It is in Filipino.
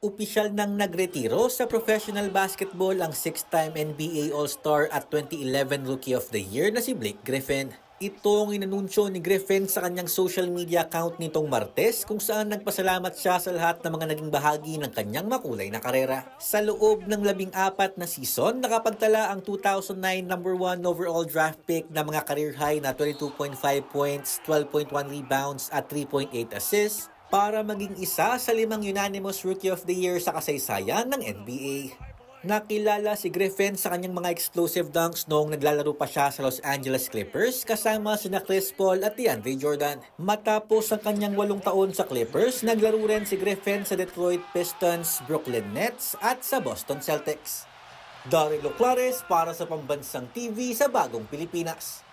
Opisyal nang nagretiro sa professional basketball ang six-time NBA All-Star at 2011 Rookie of the Year na si Blake Griffin. Ito ang inanunsyo ni Griffin sa kanyang social media account nitong Martes kung saan nagpasalamat siya sa lahat ng mga naging bahagi ng kanyang makulay na karera. Sa loob ng labing apat na season, nakapagtala ang 2009 number 1 overall draft pick na mga career high na 22.5 points, 12.1 rebounds at 3.8 assists para maging isa sa limang unanimous Rookie of the Year sa kasaysayan ng NBA. Nakilala si Griffin sa kanyang mga explosive dunks noong naglalaro pa siya sa Los Angeles Clippers kasama sina Chris Paul at DeAndre Jordan. Matapos ang kanyang walong taon sa Clippers, naglaro rin si Griffin sa Detroit Pistons, Brooklyn Nets at sa Boston Celtics. Daryl Clares para sa Pambansang TV sa Bagong Pilipinas.